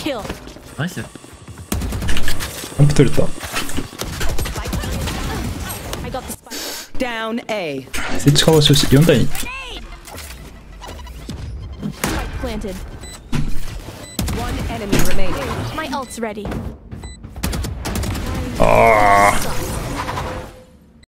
kill. Nice. I'm I got the spike. Down A. 設置かわし4対2。Spike planted. One enemy remaining. My ult's ready. Ah.